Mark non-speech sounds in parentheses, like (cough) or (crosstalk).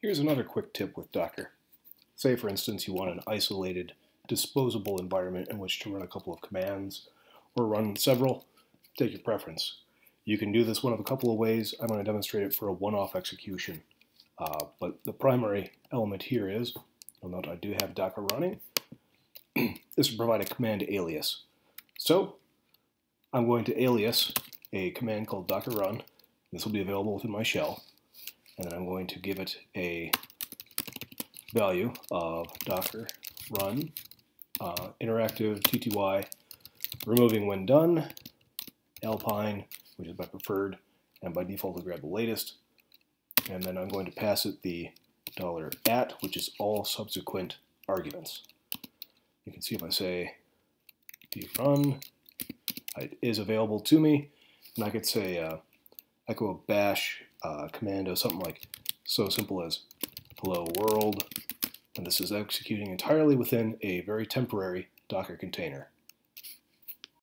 Here's another quick tip with Docker. Say, for instance, you want an isolated, disposable environment in which to run a couple of commands, or run several. Take your preference. You can do this one of a couple of ways. I'm going to demonstrate it for a one-off execution. Uh, but the primary element here is, you'll note I do have Docker running, (clears throat) is to provide a command alias. So I'm going to alias a command called docker run. This will be available within my shell and then I'm going to give it a value of docker run uh, interactive tty removing when done alpine which is my preferred and by default I'll grab the latest. And then I'm going to pass it the dollar at which is all subsequent arguments. You can see if I say run it is available to me. And I could say uh, echo a bash uh, commando, something like so simple as hello world, and this is executing entirely within a very temporary Docker container.